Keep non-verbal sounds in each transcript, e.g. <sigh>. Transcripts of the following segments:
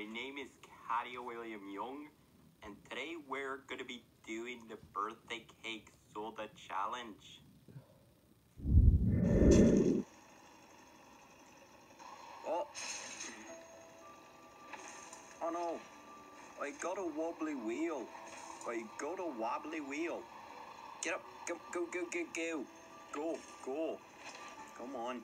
my name is Cadio William Young, and today we're gonna be doing the birthday cake soda challenge. Oh, oh no, I got a wobbly wheel. I got a wobbly wheel. Get up, go, go, go, go, go, go, go. Come on.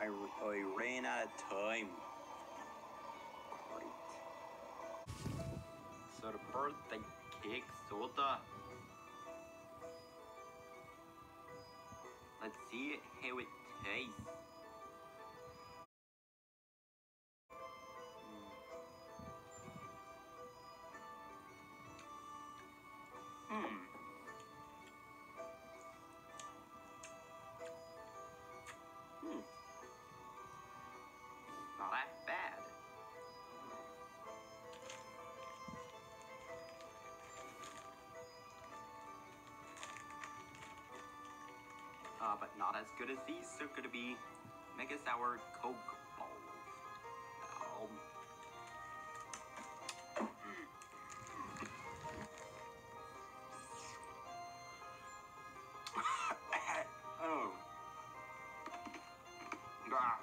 I, I ran out of time. Right. So the birthday cake soda. Let's see how it tastes. Uh, but not as good as these. They're gonna be Mega Sour Coke balls. Um, <laughs> oh. Ah.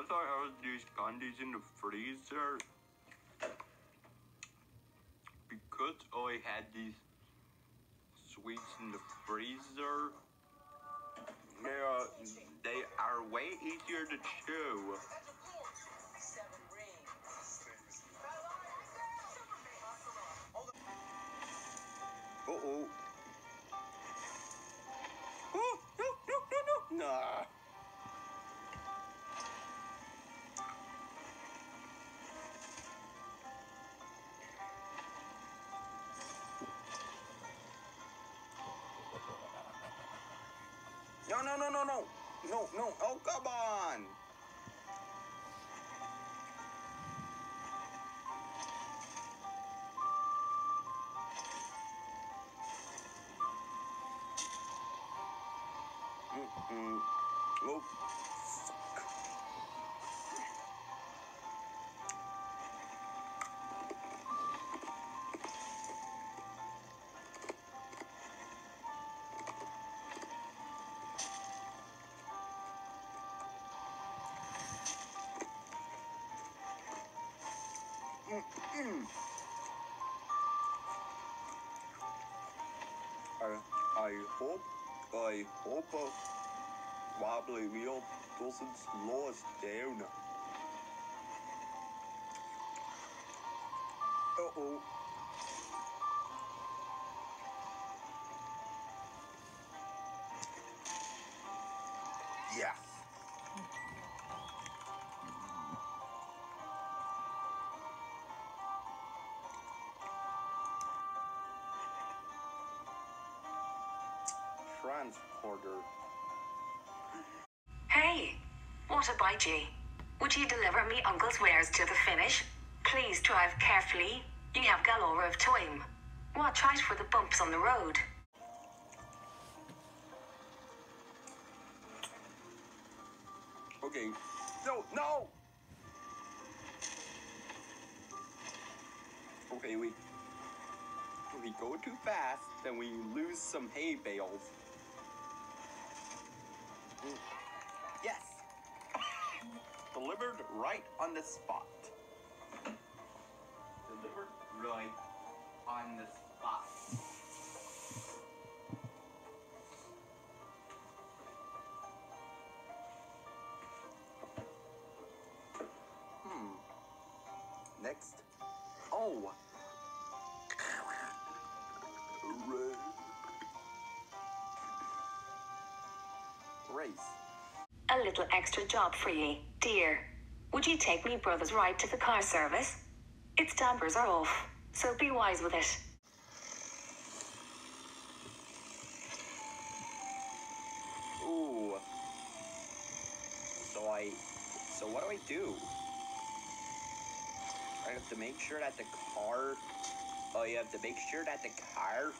Guess I had these candies in the freezer because I had these sweets in the freezer. They are, they are way easier to chew. Uh oh. Oh, no, no, no, no. Nah. No, no, no, no, no. No. Oh, come on. Oh, fuck. I, hope, I hope a wobbly wheel doesn't slow us down. Uh oh. Hey, what about by Would you deliver me uncle's wares to the finish? Please drive carefully. You have galore of time. Watch out for the bumps on the road. Okay. No, no! Okay, we... We go too fast, then we lose some hay bales. Yes. Delivered right on the spot. Delivered right on the spot. Hmm. Next. Oh. A little extra job for ye, dear. Would ye take me brother's ride to the car service? Its dampers are off, so be wise with it. Ooh. So I. So what do I do? I have to make sure that the car. Oh, you have to make sure that the car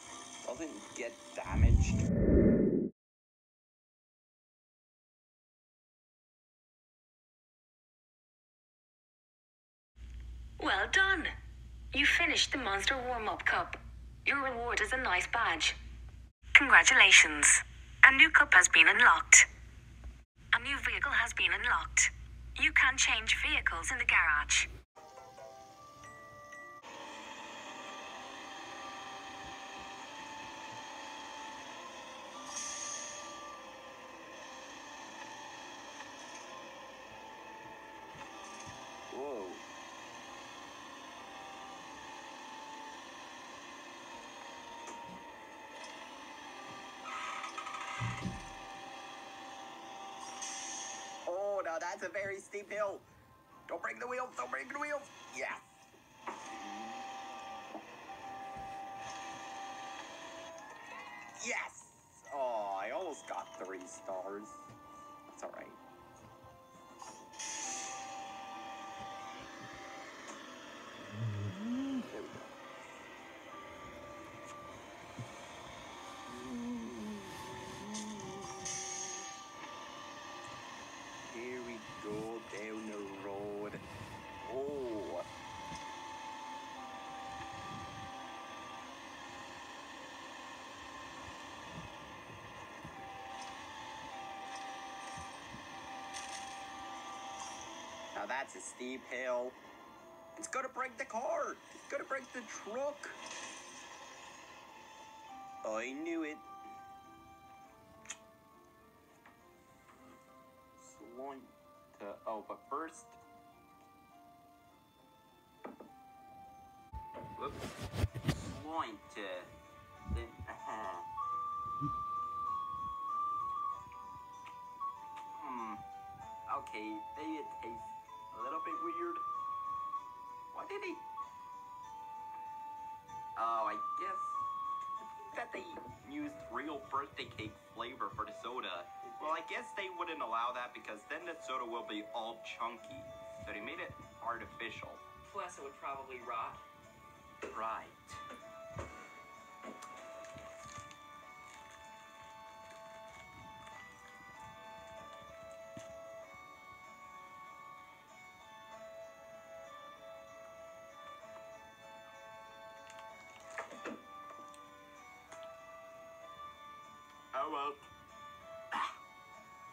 doesn't get damaged. Well done! You finished the Monster Warm Up Cup. Your reward is a nice badge. Congratulations! A new cup has been unlocked. A new vehicle has been unlocked. You can change vehicles in the garage. Now that's a very steep hill. Don't break the wheels. Don't break the wheels. Yes. Yes. Oh, I almost got three stars. That's all right. Now that's a steep hill. It's gonna break the car. It's gonna break the truck. I knew it. Sloin to oh, but first. Whoops. Sloin to then. hmm. Okay, maybe it tastes a little bit weird. What did he? Oh, I guess that they used real birthday cake flavor for the soda. Well, I guess they wouldn't allow that because then the soda will be all chunky. So they made it artificial. Plus, it would probably rot. Right.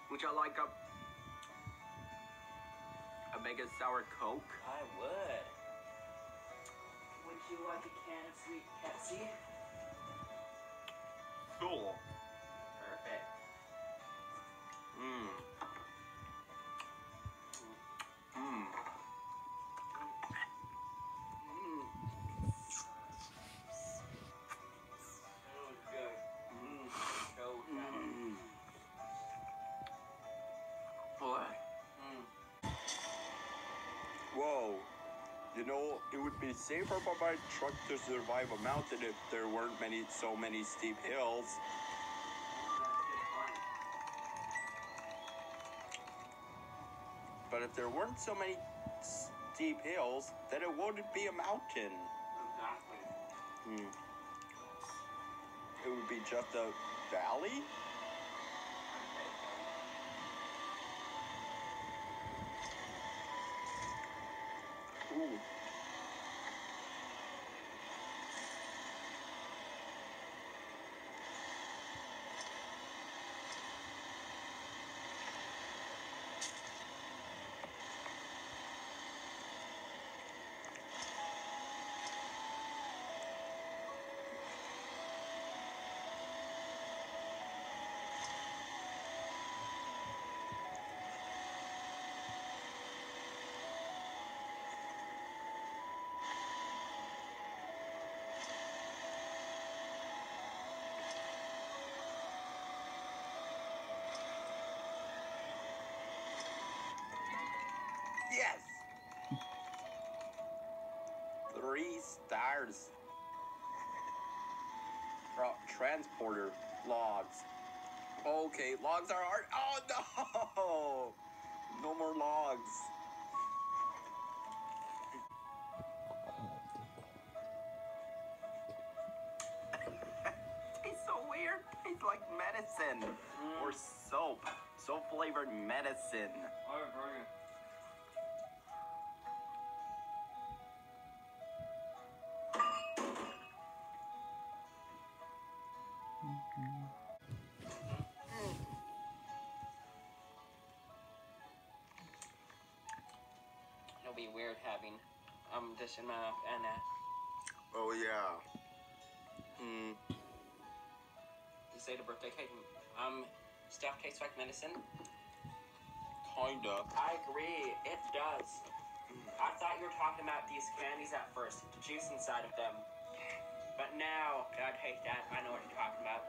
Would you like a a mega sour coke? I would. Would you like a can of sweet Pepsi? Cool. Perfect. Mmm. You know, it would be safer for my truck to survive a mountain if there weren't many so many steep hills. But if there weren't so many steep hills, then it wouldn't be a mountain. Exactly. Hmm. It would be just a valley? Wires. Pro- transporter logs. Okay, logs are hard. Oh no! No more logs. <laughs> Tastes so weird. Tastes like medicine or soap. Soap flavored medicine. Be weird having um this in my mouth and that. Oh yeah. Hmm. You say the birthday cake um stuff tastes like medicine? Kinda. I agree, it does. I thought you were talking about these candies at first, the juice inside of them. But now that I taste that, I know what you're talking about.